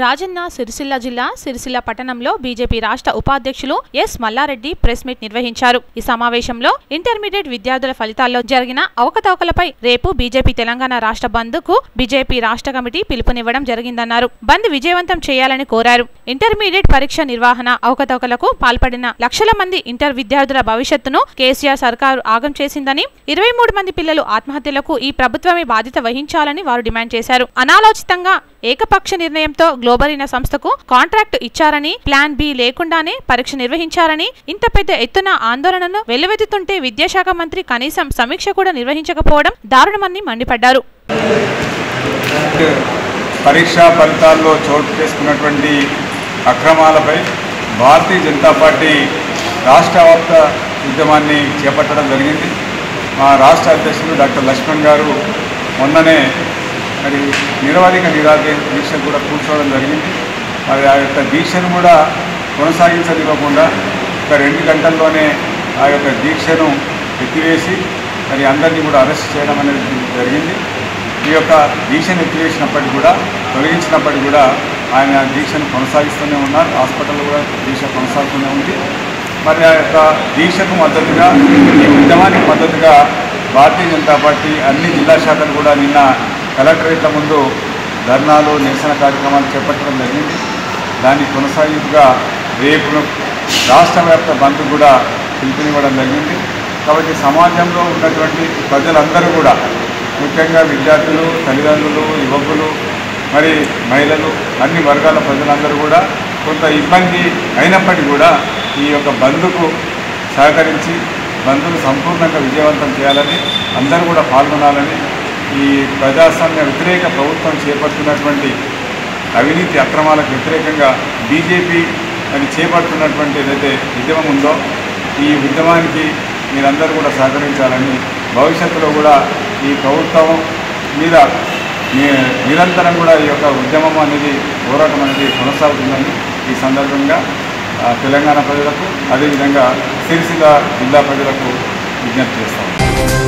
రాజన్న సిరిసిల్ల జిల్లా సిరిసిల్ల పట్టణంలో బీజేపీ రాష్ట్ర ఉపాధ్యక్షులు ఎస్ మల్లారెడ్డి ప్రెస్ మీట్ నిర్వహించారు. ఈ సమావేశంలో ఇంటర్మీడియట్ విద్యార్థుల ఫలితాల్లో జరిగిన అవకతవకలపై రేపు బీజేపీ తెలంగాణ రాష్ట్ర బంద్కు బీజేపీ రాష్ట్ర కమిటీ పిలుపునివ్వడం జరిగిందన్నారు. బంద్ విజయవంతం చేయాలని కోరారు. ఇంటర్మీడియట్ పరీక్ష నిర్వహణ అవకతవకలకు పాల్పడిన లక్షల మంది ఇంటర్ విద్యార్థుల భవిష్యత్తును కేసీఆర్ సర్కారు ఆగం చేసిందని ఇరవై మూడు మంది పిల్లలు ఆత్మహత్యలకు ఈ ప్రభుత్వమే బాధ్యత వహించాలని వారు డిమాండ్ చేశారు. అనాలోచితంగా ఏకపక్ష నిర్ణయంతో గ్లోబలిన సంస్థకు కాంట్రాక్ట్ ఇచ్చారని ప్లాన్ బి లేకుండానే పరీక్ష నిర్వహించారని ఇంత పెద్ద ఎత్తున ఆందోళనను వెల్లువెత్తుతుంటే విద్యాశాఖ మంత్రి కనీసం సమీక్ష కూడా నిర్వహించకపోవడం దారుణమని మండిపడ్డారు. పరీక్షా ఫలితాల్లో చోటు చేసుకున్నటువంటి అక్రమాలపై భారతీయ జనతా పార్టీ రాష్ట్ర వ్యాప్త ఉద్యమాన్ని చేపట్టడం జరిగింది. మా రాష్ట్ర అధ్యక్షులు డాక్టర్ లక్ష్మణ్ గారు మొన్ననే మరి నిరవధిక నిరాదే దీక్ష కూడా కూర్చోవడం జరిగింది. మరి ఆ యొక్క దీక్షను కూడా కొనసాగించనివ్వకుండా ఒక రెండు గంటల్లోనే ఆ యొక్క దీక్షను ఎత్తివేసి మరి అందరినీ కూడా అరెస్ట్ చేయడం అనేది జరిగింది. ఈ యొక్క దీక్షను ఎత్తివేసినప్పటికీ కూడా తొలగించినప్పటికీ కూడా ఆయన దీక్షను కొనసాగిస్తూనే ఉన్నారు. హాస్పిటల్ కూడా దీక్ష కొనసాగుతూనే ఉంది. మరి ఆ యొక్క దీక్షకు మద్దతుగా ఈ ఉద్యమానికి మద్దతుగా భారతీయ జనతా పార్టీ అన్ని జిల్లా శాఖలు కూడా నిన్న కలెక్టరేట్ల ముందు ధర్నాలు నిరసన కార్యక్రమాలు చేపట్టడం జరిగింది. దాన్ని కొనసాగింపుగా రేపు రాష్ట్ర వ్యాప్త బంద్ కూడా పిలుపునివ్వడం జరిగింది. కాబట్టి సమాజంలో ఉన్నటువంటి ప్రజలందరూ కూడా ముఖ్యంగా విద్యార్థులు తల్లిదండ్రులు యువకులు మరి మహిళలు అన్ని వర్గాల ప్రజలందరూ కూడా కొంత ఇబ్బంది అయినప్పటికీ కూడా ఈ యొక్క బంద్కు సహకరించి బంద్ను సంపూర్ణంగా విజయవంతం చేయాలని అందరూ కూడా పాల్గొనాలని ఈ ప్రజాస్వామ్య వ్యతిరేక ప్రభుత్వం చేపడుతున్నటువంటి అవినీతి అక్రమాలకు వ్యతిరేకంగా బీజేపీ అది చేపడుతున్నటువంటి ఏదైతే ఉద్యమం ఉందో ఈ ఉద్యమానికి మీరందరూ కూడా సహకరించాలని భవిష్యత్తులో కూడా ఈ ప్రభుత్వం మీద నిరంతరం కూడా ఈ యొక్క ఉద్యమం అనేది పోరాటం అనేది కొనసాగుతుందని ఈ సందర్భంగా తెలంగాణ ప్రజలకు అదేవిధంగా సిరిసిల్ల జిల్లా ప్రజలకు విజ్ఞప్తి చేస్తాము